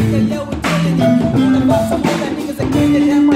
nigga, yo, we're it. All about some more that niggas are killing.